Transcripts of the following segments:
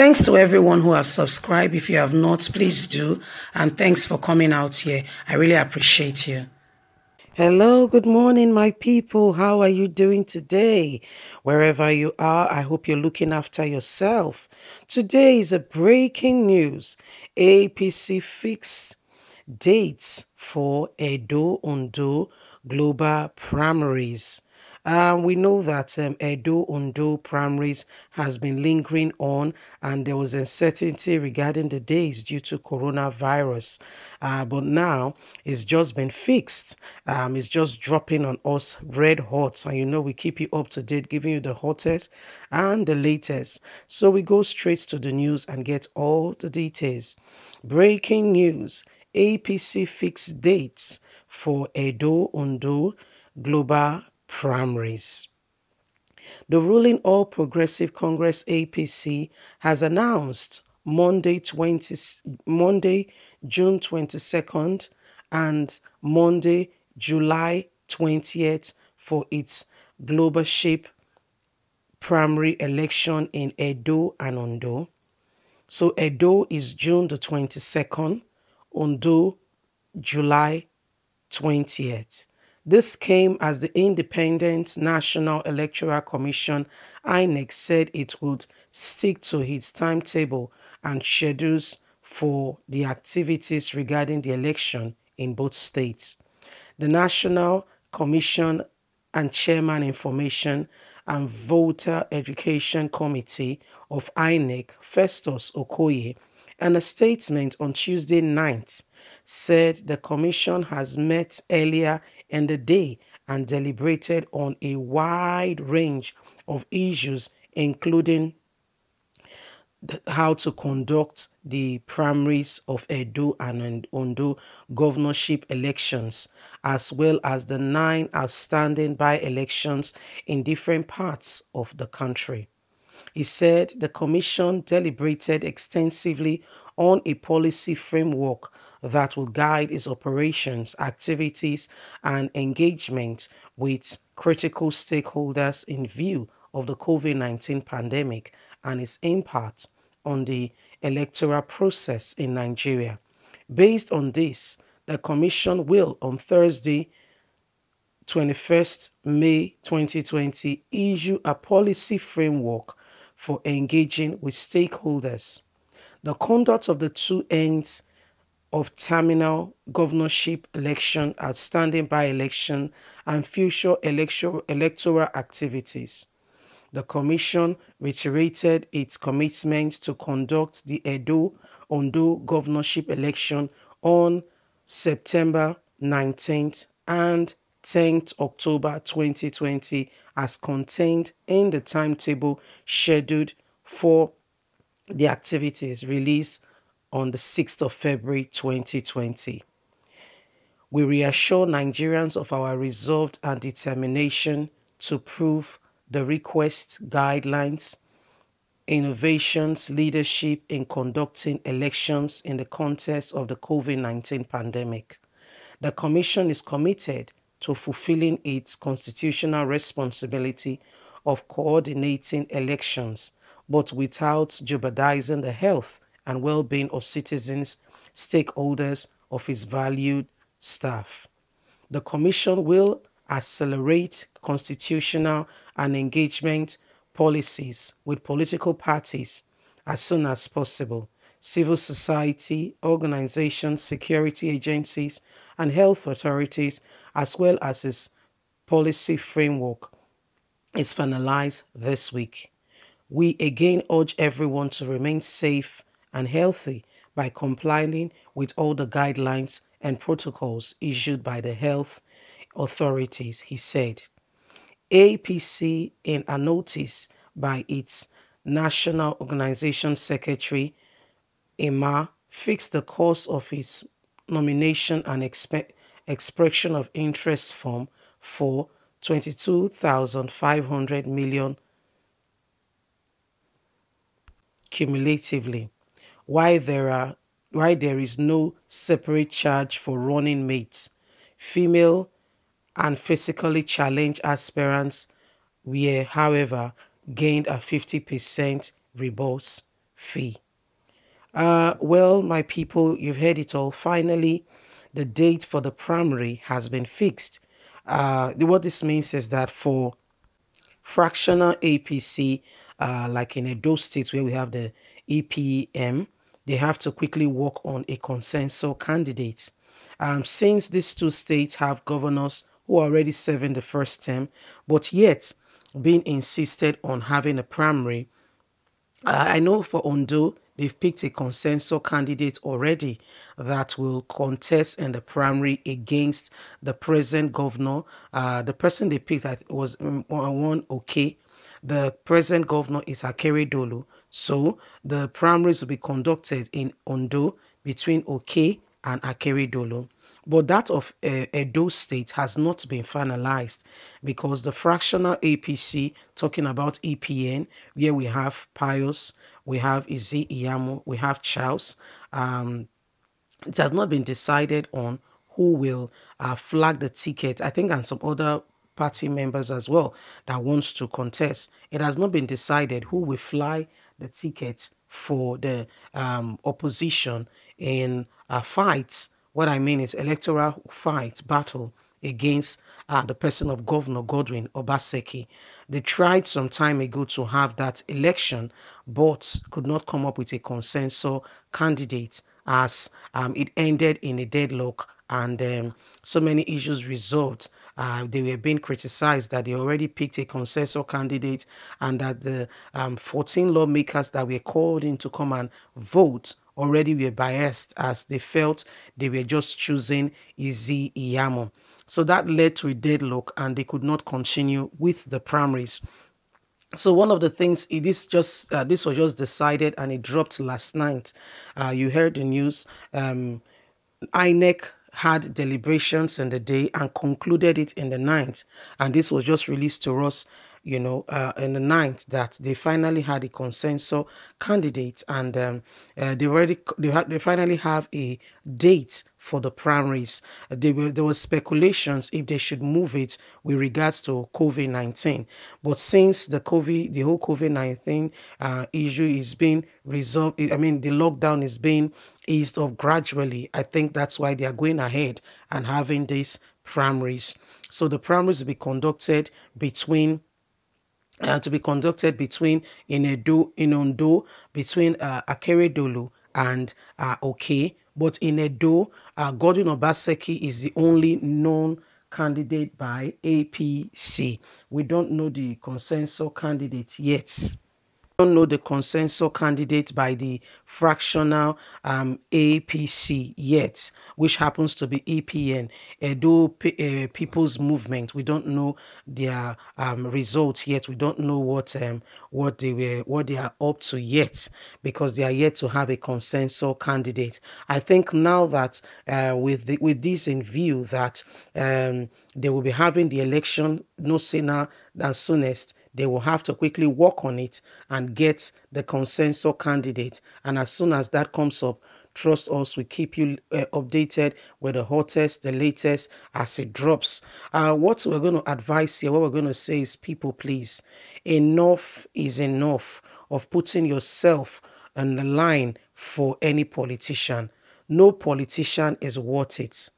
Thanks to everyone who have subscribed. If you have not, please do. And thanks for coming out here. I really appreciate you. Hello, good morning, my people. How are you doing today? Wherever you are, I hope you're looking after yourself. Today is a breaking news. APC fixed dates for Edo Ondo Global Primaries. Um, we know that um, Edo Ondo primaries has been lingering on, and there was uncertainty regarding the days due to coronavirus. Uh, but now it's just been fixed. Um, it's just dropping on us red hot, and you know we keep you up to date, giving you the hottest and the latest. So we go straight to the news and get all the details. Breaking news: APC fixed dates for Edo Ondo Global primaries. The ruling All Progressive Congress APC has announced Monday 20 Monday June 22nd and Monday July 20th for its global shape primary election in Edo and Ondo. So Edo is June the 22nd, Ondo July 20th. This came as the Independent National Electoral Commission INEC said it would stick to its timetable and schedules for the activities regarding the election in both states. The National Commission and Chairman Information and Voter Education Committee of INEC, Festus Okoye, in a statement on Tuesday night said the commission has met earlier in the day and deliberated on a wide range of issues, including how to conduct the primaries of Edo and Ondo governorship elections, as well as the nine outstanding by elections in different parts of the country. He said the Commission deliberated extensively on a policy framework that will guide its operations, activities, and engagement with critical stakeholders in view of the COVID 19 pandemic and its impact on the electoral process in Nigeria. Based on this, the Commission will on Thursday, 21st May 2020, issue a policy framework for engaging with stakeholders. The conduct of the two ends of terminal governorship election, outstanding by election, and future electoral activities. The Commission reiterated its commitment to conduct the Edo Ondo governorship election on September 19th and 10th October 2020 as contained in the timetable scheduled for the activities released on the 6th of February 2020. We reassure Nigerians of our resolve and determination to prove the request guidelines, innovations, leadership in conducting elections in the context of the COVID 19 pandemic. The Commission is committed to fulfilling its constitutional responsibility of coordinating elections, but without jeopardizing the health and well-being of citizens, stakeholders of its valued staff. The Commission will accelerate constitutional and engagement policies with political parties as soon as possible, civil society, organizations, security agencies, and health authorities, as well as its policy framework, is finalized this week. We again urge everyone to remain safe and healthy by complying with all the guidelines and protocols issued by the health authorities, he said. APC, in a notice by its National Organization Secretary, Emma, fixed the course of its nomination and expe- expression of interest form for 22,500 million cumulatively why there are why there is no separate charge for running mates Female and physically challenged aspirants were, however, gained a 50% rebus fee. Uh, well, my people, you've heard it all. Finally, the date for the primary has been fixed. Uh, what this means is that for fractional APC, uh, like in a Edo State where we have the EPM, they have to quickly work on a consensus candidate. Um, since these two states have governors who are already serving the first term, but yet being insisted on having a primary, uh, I know for Ondo, they've picked a consensus candidate already that will contest in the primary against the present governor. Uh, the person they picked was um, one Oke. The present governor is Akeredolu. So the primaries will be conducted in Ondo between Oke and Akeredolu. But that of uh, Edo State has not been finalized because the fractional APC, talking about EPM, where we have Pius, we have Ize-Iyamu, we have Charles, um, it has not been decided on who will uh, flag the ticket. I think and some other party members as well that wants to contest. It has not been decided who will fly the tickets for the um, opposition in uh, fights what I mean is electoral fight, battle against uh, the person of Governor Godwin Obaseki. They tried some time ago to have that election, but could not come up with a consensus candidate as um, it ended in a deadlock and um, so many issues resolved. Uh, they were being criticized that they already picked a consensus candidate and that the um, 14 lawmakers that were called in to come and vote already were biased as they felt they were just choosing Ize-Iyamu. So that led to a deadlock and they could not continue with the primaries. So one of the things it is just uh, this was just decided and it dropped last night. Uh, you heard the news. Um, INEC had deliberations in the day and concluded it in the night, and this was just released to us you know, uh, in the ninth that they finally had a consensus candidate and um, uh, they already they, they finally have a date for the primaries. They were, there was speculations if they should move it with regards to COVID-19. But since the COVID, the whole COVID-19 uh, issue is being resolved, I mean, the lockdown is being eased off gradually. I think that's why they are going ahead and having these primaries. So the primaries will be conducted between uh, to be conducted between Inedo, Inondo, between uh, Akeredolu and uh, Oke. But in Edo, uh, Godwin Obaseki is the only known candidate by APC. We don't know the consensus candidate yet don't know the consensus candidate by the fractional um, APC yet, which happens to be EPM, Edo P- uh, People's Movement. We don't know their um, results yet. We don't know what um, what they were what they are up to yet because they are yet to have a consensus candidate. I think now that uh, with the, with this in view that um, they will be having the election no sooner than soonest they will have to quickly work on it and get the consensus candidate. And as soon as that comes up, trust us, we keep you uh, updated with the hottest, the latest as it drops. Uh, what we're going to advise here, what we're going to say is people, please, enough is enough of putting yourself on the line for any politician. No politician is worth it.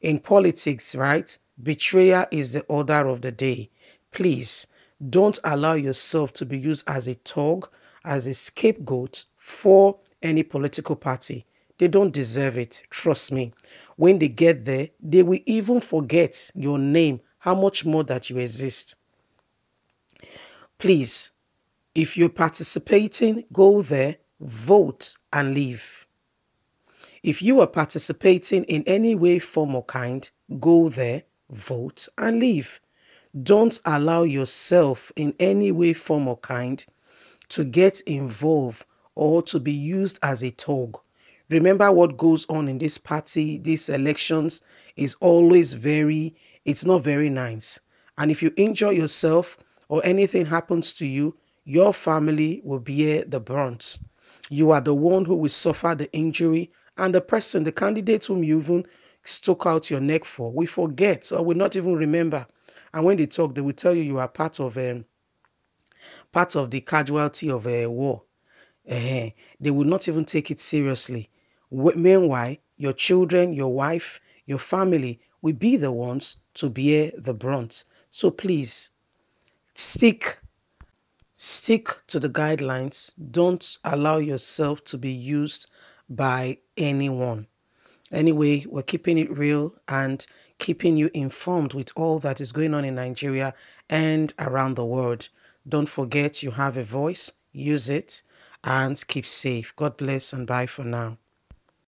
In politics, right? Betrayal is the order of the day. Please don't allow yourself to be used as a tog, as a scapegoat for any political party. They don't deserve it. Trust me. When they get there, they will even forget your name, how much more that you exist. Please, if you're participating, go there, vote, and leave. If you are participating in any way, form, or kind, go there, vote, and leave. Don't allow yourself in any way, form, or kind to get involved or to be used as a tog. Remember what goes on in this party, these elections is always very, it's not very nice. And if you injure yourself or anything happens to you, your family will bear the brunt. You are the one who will suffer the injury, and the person, the candidate whom you even stuck out your neck for. We forget or we not even remember. And when they talk, they will tell you you are part of um, part of the casualty of a war. Uh, they will not even take it seriously. Meanwhile, your children, your wife, your family will be the ones to bear the brunt. So please, stick stick to the guidelines. Don't allow yourself to be used by anyone. Anyway, we're keeping it real and keeping you informed with all that is going on in Nigeria and around the world. Don't forget you have a voice, use it, and keep safe. God bless and bye for now.